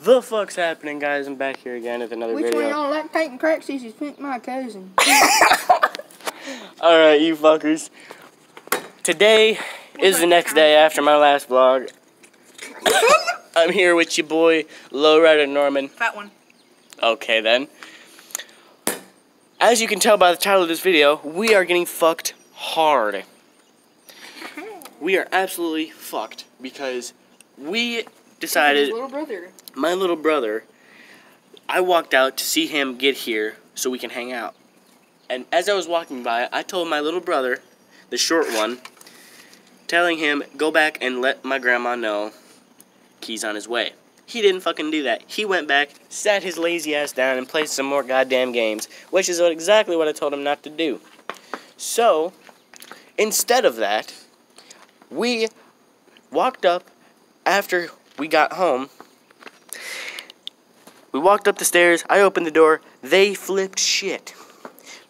the fuck's happening, guys? I'm back here again with another Which video. one y'all like painting crack CC's pink my cousin. Alright, you fuckers. Today is the next day after my last vlog. I'm here with your boy, Lowrider Norman. Fat one. Okay, then. As you can tell by the title of this video, we are getting fucked hard. We are absolutely fucked because we His decided, little brother. my little brother, I walked out to see him get here so we can hang out. And as I was walking by, I told my little brother, the short one, telling him, go back and let my grandma know he's on his way. He didn't fucking do that. He went back, sat his lazy ass down, and played some more goddamn games, which is exactly what I told him not to do. So, instead of that, we walked up after we got home. We walked up the stairs. I opened the door. They flipped shit.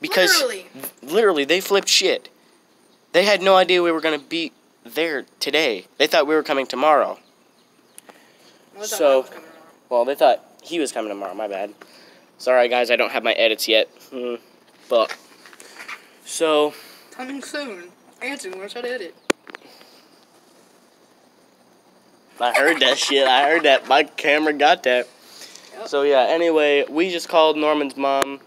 Because Literally. literally, they flipped shit. They had no idea we were going to be there today. They thought we were coming tomorrow. So- coming around. Well, they thought he was coming tomorrow. My bad. Sorry, guys. I don't have my edits yet. Hmm. But so Coming soon. Answer, where's that edit? I heard that shit. I heard that. My camera got that. Yep. So yeah. Anyway, we just called Norman's mom,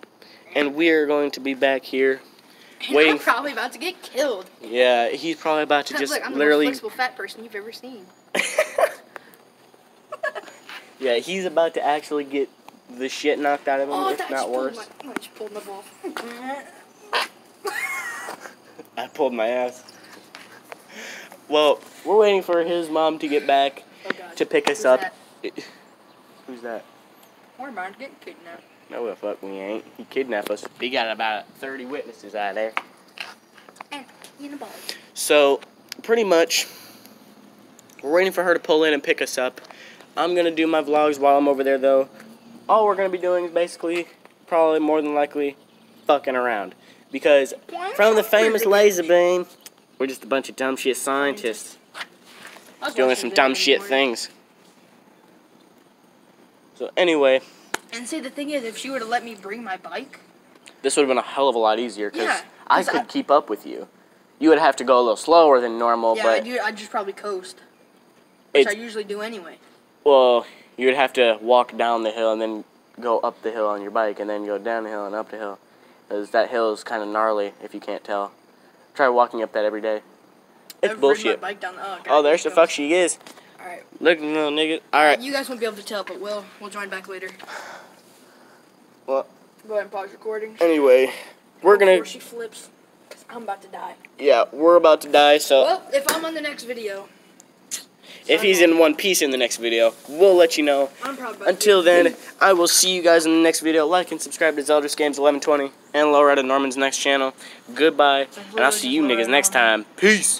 and we are going to be back here. And Waiting I'm probably about to get killed. Yeah, he's probably about to just Look, I'm the literally. most flexible fat person you've ever seen. yeah, he's about to actually get the shit knocked out of him, Oh, if not worse. my, I just pulled my ball. I pulled my ass. Well, we're waiting for his mom to get back Oh, to pick us Who's up. that? Who's that? We're about to get kidnapped. No, the fuck we ain't. He kidnapped us. He got about 30 witnesses out there. And in a. So, pretty much, we're waiting for her to pull in and pick us up. I'm gonna do my vlogs while I'm over there, though. All we're gonna be doing is basically, probably more than likely, fucking around. Because from the famous laser beam, we're just a bunch of dumb shit scientists doing some dumb shit things. So anyway, And see, the thing is, if she would have let me bring my bike, this would have been a hell of a lot easier because Yeah, I could I- keep up with you. You would have to go a little slower than normal, yeah, but I'd, I'd just probably coast, which I usually do anyway. well, you would have to walk down the hill and then go up the hill on your bike and then go down the hill and up the hill. Because that hill is kind of gnarly if you can't tell. Try walking up that every day. It's I've bullshit. ridden my bike down the, oh, God, Oh, there's the goes. fuck she is. All right. Look, little nigga. All right. You guys won't be able to tell, but we'll we'll join back later. Well, Go ahead and pause recording. anyway, we're gonna. Before she flips, 'cause I'm about to die. Yeah, we're about to die. So Well, if I'm on the next video, if he's in one piece in the next video, we'll let you know. I'm probably about Until then, I will see you guys in the next video. Like and subscribe to Zelda's Games 1120 and Loretta Norman's next channel. Goodbye, and I'll see you niggas next time. Peace.